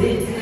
This.